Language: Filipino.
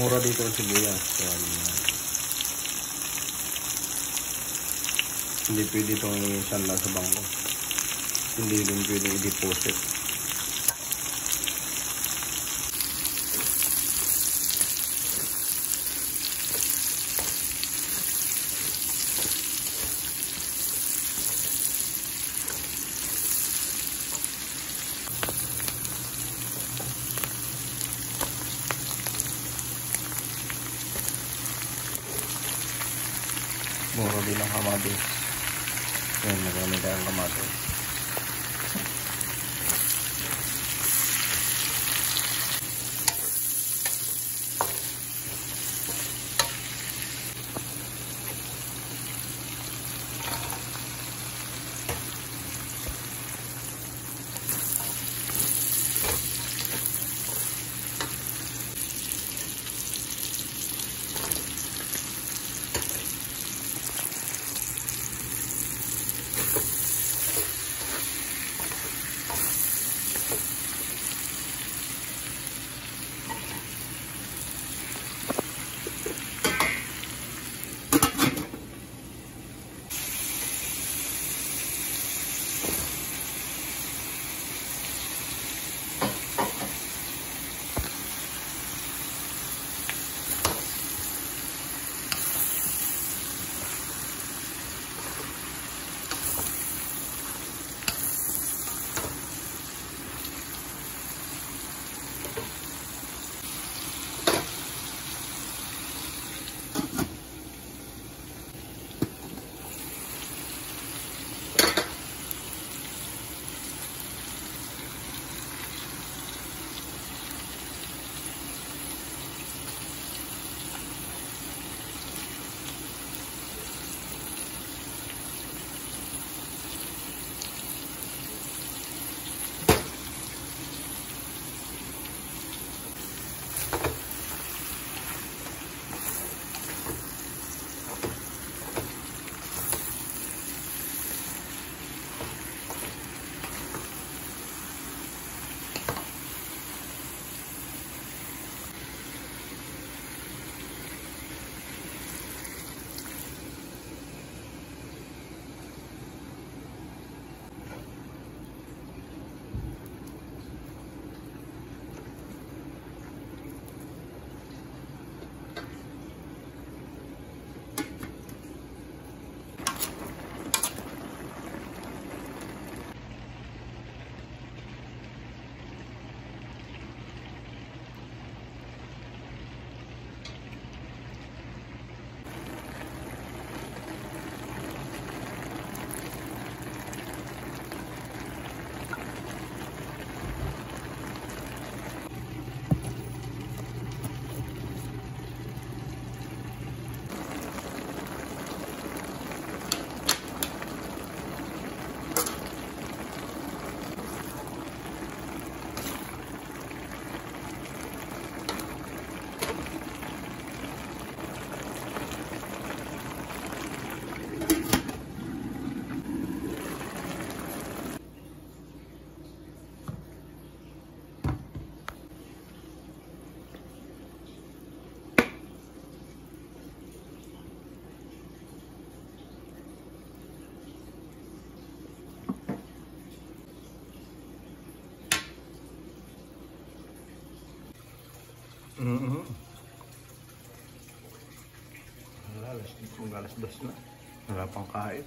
Mura dito ang sibuyas. Kaya, hindi pwede itong isanla sa bangko. Hindi rin pwede i-deposit. Mura din ang kamatis. Yan, marami tayong kamatis. Mm -hmm. Alas, alas dos na. Wala pang kain.